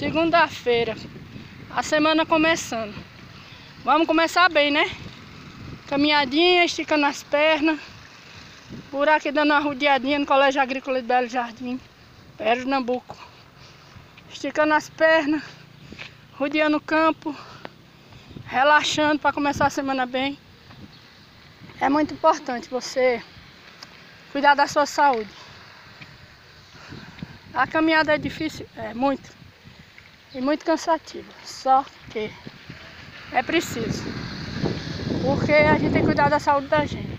Segunda-feira. A semana começando. Vamos começar bem, né? Caminhadinha, esticando as pernas. Por aqui dando uma rodeadinha no Colégio Agrícola de Belo Jardim. Pernambuco. Esticando as pernas. Rodeando o campo. Relaxando para começar a semana bem. É muito importante você cuidar da sua saúde. A caminhada é difícil, é muito. E muito cansativa. Só que é preciso. Porque a gente tem que cuidar da saúde da gente.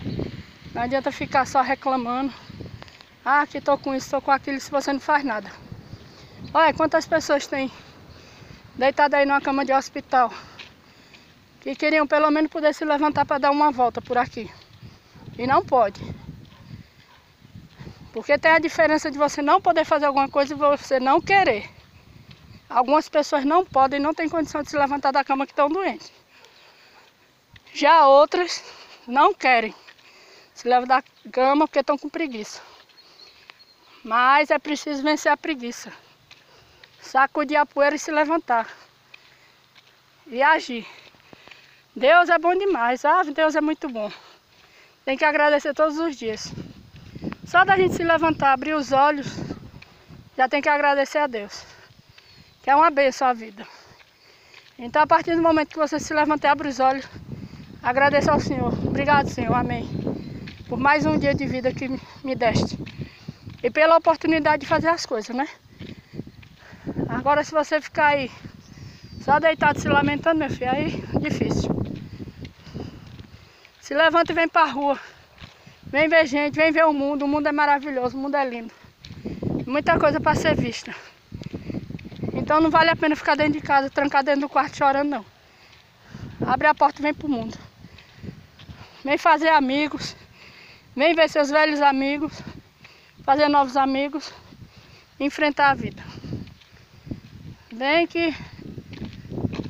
Não adianta ficar só reclamando. Ah, que tô com isso, tô com aquilo, se você não faz nada. Olha quantas pessoas tem deitado aí numa cama de hospital. Que queriam pelo menos poder se levantar para dar uma volta por aqui. E não pode. Porque tem a diferença de você não poder fazer alguma coisa e você não querer. Algumas pessoas não podem, não têm condição de se levantar da cama que estão doentes. Já outras não querem se levantar da cama porque estão com preguiça. Mas é preciso vencer a preguiça. Sacudir a poeira e se levantar. E agir. Deus é bom demais. Ah, Deus é muito bom. Tem que agradecer todos os dias. Só da gente se levantar, abrir os olhos, já tem que agradecer a Deus. Que é uma benção a vida. Então a partir do momento que você se levanta e abre os olhos, agradeça ao Senhor. Obrigado, Senhor. Amém. Por mais um dia de vida que me deste. E pela oportunidade de fazer as coisas, né? Agora se você ficar aí só deitado se lamentando, meu filho, aí é difícil. Se levanta e vem pra rua. Vem ver gente, vem ver o mundo. O mundo é maravilhoso, o mundo é lindo. Muita coisa para ser vista. Então não vale a pena ficar dentro de casa, trancado dentro do quarto chorando, não. Abre a porta e vem pro mundo. Vem fazer amigos. Vem ver seus velhos amigos. Fazer novos amigos. Enfrentar a vida. Vem que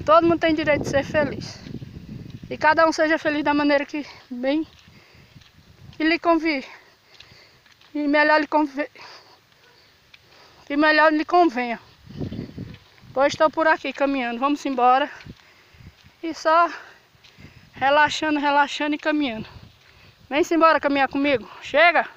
todo mundo tem direito de ser feliz. E cada um seja feliz da maneira que bem que lhe convir. E melhor lhe convir. E melhor lhe convenha. Pois estou por aqui caminhando. Vamos embora. E só relaxando, relaxando e caminhando. Vem-se embora caminhar comigo. Chega!